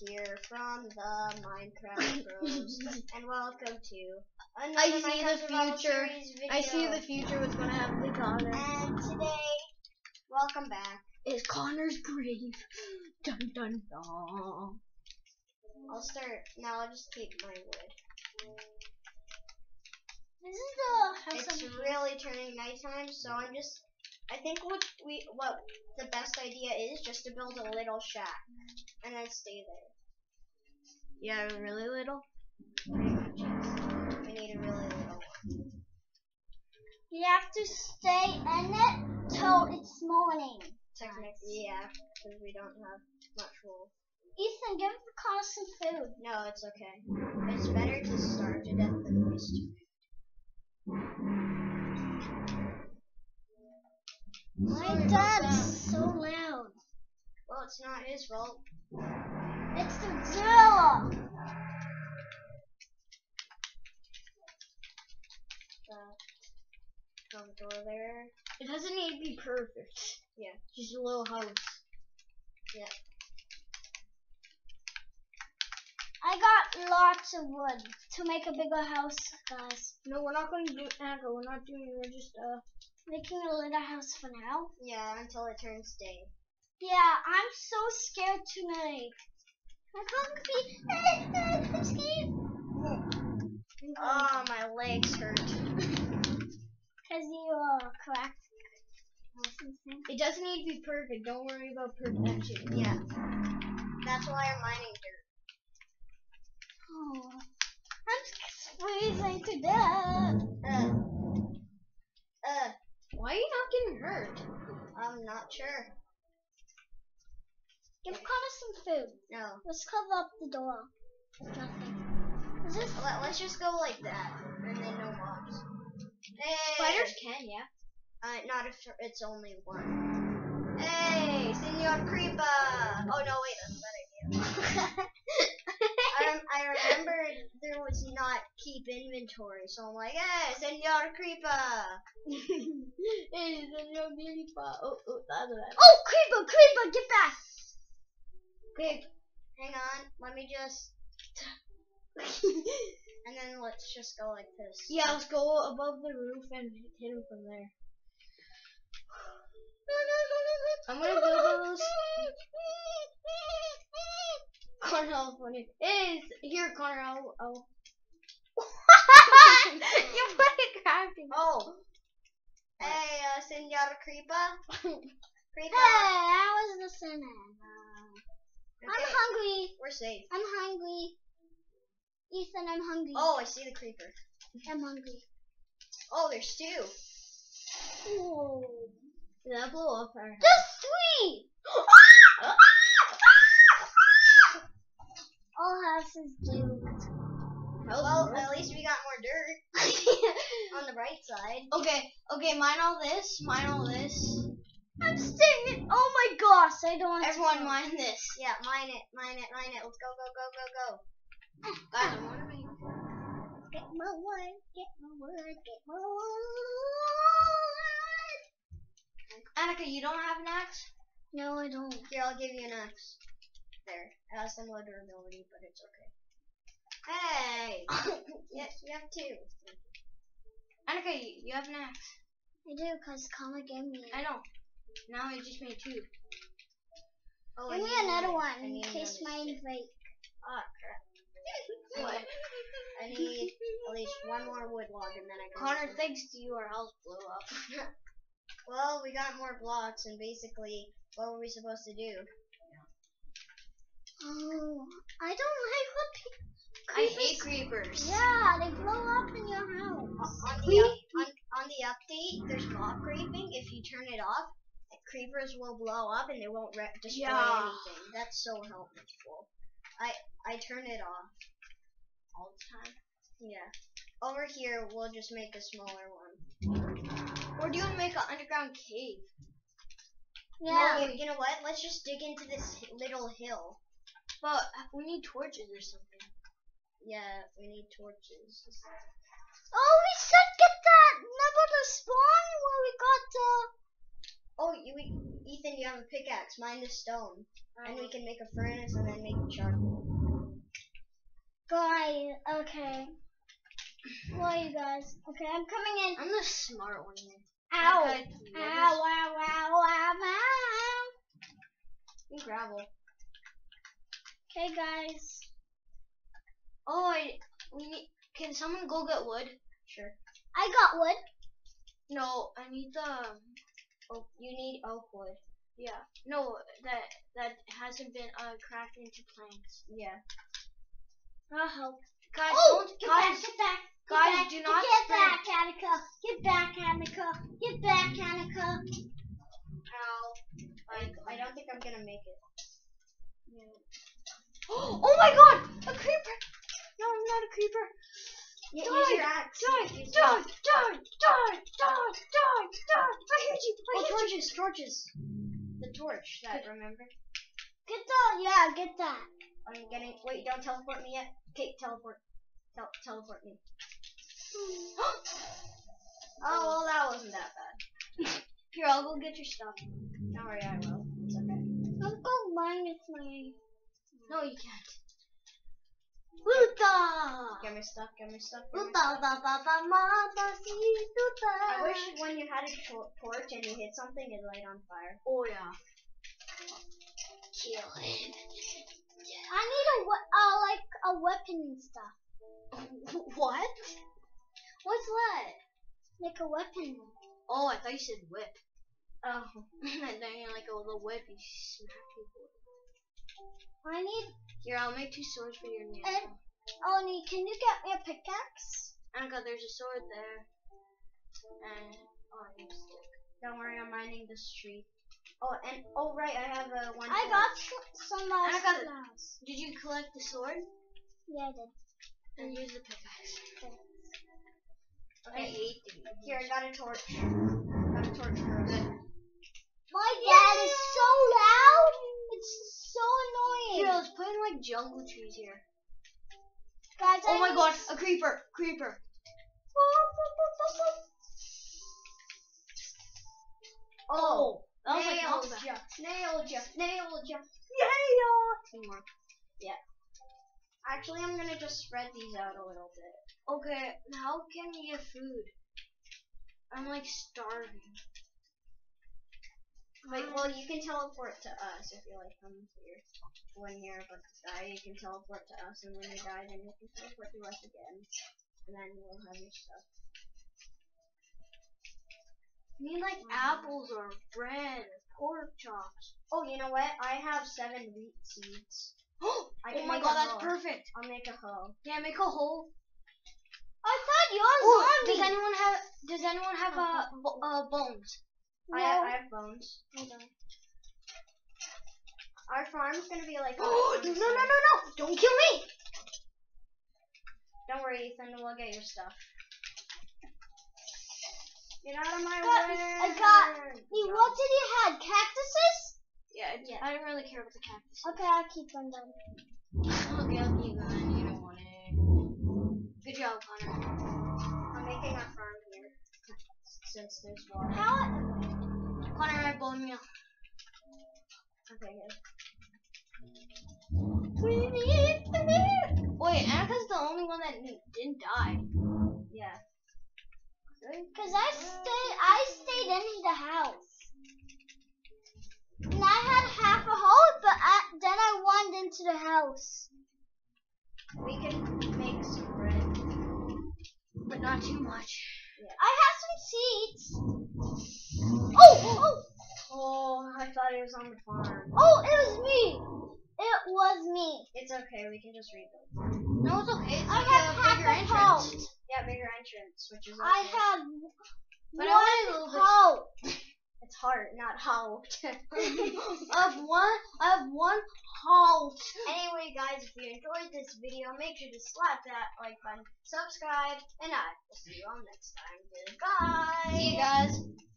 here from the Minecraft Bros, and welcome to another I see Minecraft the future. Video. I see the future what's gonna happen to Connor. And today, welcome back. Is Connor's grave. Dun dun dun. I'll start now. I'll just keep my wood. This is the house It's really turning nighttime, so I'm just. I think what we what the best idea is just to build a little shack and then stay there. Yeah, really little. Pretty much, yes. We need a really little one. You have to stay in it till it's morning. Technically, yeah, because we don't have much wool. Ethan, give the car some food. No, it's okay. It's better to starve to death than waste food. My dad's so loud. Well, it's not his fault. It's the. The front door there. It doesn't need to be perfect. Yeah. Just a little house. Yeah. I got lots of wood to make a bigger house, guys. No, we're not going to do Anchor. We're not doing. We're just uh. Making a little house for now. Yeah, until it turns day. Yeah, I'm so scared tonight. I'm hungry. I'm scared. Oh, my legs hurt. Because you uh, cracked. It doesn't need to be perfect. Don't worry about perfection. Yeah. That's why I'm mining dirt. Oh, I'm freezing to death. Uh, uh, Why are you not getting hurt? I'm not sure. Give Connor some food. No. Let's cover up the door. Nothing. Is this? Let, let's just go like that, and then no mobs. Hey! Spiders can, yeah. Uh, not if it's only one. Hey, Senor Creeper! Oh no, wait, that's a bad idea. I, rem- I remember there was not keep inventory, so I'm like, hey, Senor Creeper! hey, Senor Creeper. Oh, oh, that's bad. Oh, creeper, creeper, get back! Okay, hang on, let me just. and then let's just go like this. Yeah, let's go above the roof and hit him from there. I'm gonna build those. Cornell funny. Is here. I'll. I'll. you put it crafting. Oh! Hey, uh, Senor Creeper? Hey, Creeper! that was the cinnamon. I'm Okay, hungry. we're safe. I'm hungry. Ethan, I'm hungry. Oh, I see the creeper. I'm hungry. Oh, there's two. Oh. Did that blow up our house? There's three! All houses do. Well, at least we got more dirt on the bright side. Okay, okay, mine all this, mine all this. I'm staying in. Oh my gosh, I don't want Everyone to. mine this. Yeah, mine it, mine it, mine it. Let's go, go, go, go, go. Guys, I'm wondering. Get my wood, get my wood, get my wood. Annika, you don't have an axe? No, I don't. Here, I'll give you an axe. There. It has similar durability, but it's okay. Hey! yes, you have two. Annika, you, you have an axe. I do, because Kama gave me I know. Now I just made two. Oh, I Give me another one in case mine break. Ah, crap. What? I need at least one more wood log and then I can. Connor, thanks to you, our house blew up. Well, we got more blocks, and basically, what were we supposed to do? Oh, I don't like what people. I hate creepers. Yeah, they blow up in your house. On the, up, on, on the update, there's mob creeping. If you turn it off, creepers will blow up and they won't re- destroy Yeah. anything. That's so helpful. I I turn it off. All the time. Yeah. Over here, we'll just make a smaller one. Or do you want to make an underground cave? Yeah. No, you, know what? Let's just dig into this little hill. But we need torches or something. Yeah, we need torches. Oh, we should get that. Remember the spawn where we got uh, Oh, you, we, Ethan, you have a pickaxe. Mine is stone, and we uh-huh. can make a furnace and then make charcoal. Guys, okay. Well, you guys. Okay, I'm coming in. I'm the smart one here. Ow. That Ow, ow, ow, ow, ow. And gravel. Okay, guys. Oh, I, we need, can someone go get wood? Sure. I got wood. No, I need the, Oh, you need oak wood. yeah, no, that, that hasn't been, uh, cracked into planks. Yeah. I'll help. Guys, Oh, don't, get guys, back, get back. get guys, back, do not Get sprint. back, Annika. Get back, Annika. Get back, Annika. Ow. I, I don't think I'm gonna make it. oh my god, a creeper! No, I'm not a creeper. Yeah, Die, use your axe. Die, Use die, die, die, die, die, die. I hit you, I Oh, hit you. torches, torches. The torch that, remember? Get that. Yeah, get that. I'm getting, wait, don't teleport me yet. Okay, teleport. Tel- teleport me. Oh, well, that wasn't that bad. Here, I'll go get your stuff. Don't worry, I will. It's okay. I'll go minus my. No, you can't. Luta. Get my stuff, get my stuff. Get my Luta, ba, ba, ba, ma, ba, si, luta. I wish when you had a torch and you hit something, it light on fire. Oh yeah. Kill him. I need a we- uh, like a weapon and stuff. what? What's that? Like a weapon. Oh, I thought you said whip. Oh. and then you're like, a little whip, you smack people. I need. Here, I'll make two swords for your man. And Oni, can you get me a pickaxe? Anka, there's a sword there. And oh, I need a stick. Don't worry, I'm mining this tree. Oh, and oh right, I have a one. I got some uh, I got supplies. Did you collect the sword? Yeah, I did. And use the pickaxe. I Okay, hate these. here I got a torch. Got a torch for us. My dad is so loud. Here, let's put in like jungle trees here. Guys, Oh I my god, a creeper, creeper. Oh, oh, That was like nailed ya, nailed ya, nailed ya. Yeah. Teamwork. Actually, I'm gonna just spread these out a little bit. Okay, how can we get food? I'm like starving. Well, you can teleport to us if you like come here. When you're about to die, you can teleport to us, and when you die, then you can teleport to us again. And then you'll have your stuff. I need like apples or bread or pork chops. Oh, you know what? I have seven wheat seeds. I oh my god, that's hoe. perfect. I'll make a hole. Yeah, make a hole. I thought yours Oh, zombie. does anyone have does anyone have uh, bo- uh bones? No, I, have, I have bones. I don't. Our farm's gonna be like. Oh no, no, no, no! Don't kill me! Don't worry, Ethan. We'll get your stuff. Get out of my Got- way. I got- Hey, what did you have? Cactuses? Yeah, it's, Yeah. I don't really care about the cactus. Okay, I'll keep them then. Okay, I'll keep them. You don't want it. Good job, Connor. I'm making our farm since there's water. How? Connor, I bone meal. Okay, good. Wait, Annika's the only one that didn't die. Yeah. Cause I stayed, I stayed in the house. And I had half a hole, but I, then I wandered into the house. We can make some bread. But not too much. I have some seeds. Oh, oh, oh, Oh, I thought it was on the farm. oh! It was me. It was me. It's okay. We can just rebuild. No, it's okay. It's I like have a half bigger a entrance. hoe. Yeah, bigger entrance, which is okay. I have But I one want a little bit- hoe. It's hard, not. I have one. Have one halt. anyway, guys, if you enjoyed this video, make sure to slap that like button, subscribe, and I will see you all next time. Goodbye. See you guys.